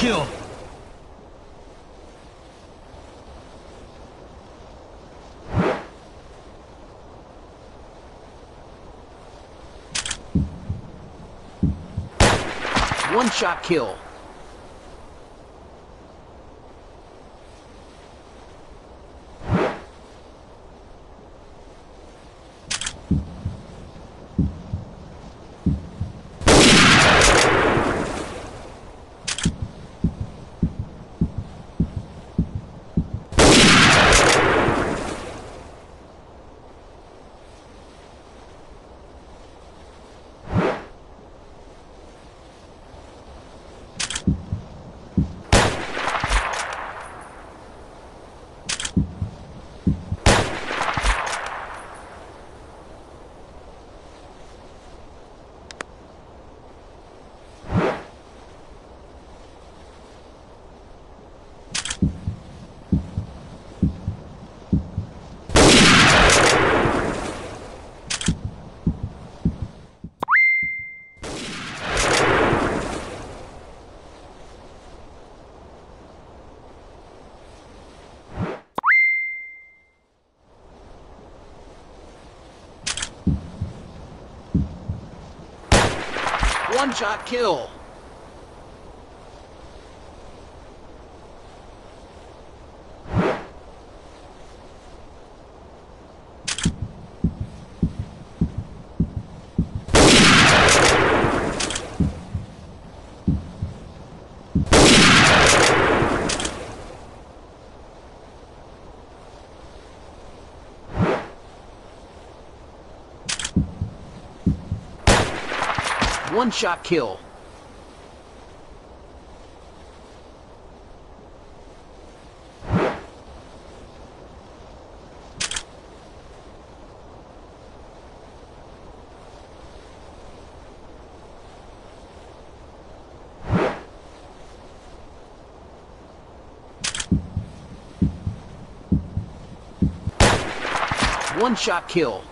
kill. One shot kill. One shot kill. One shot kill. One shot kill.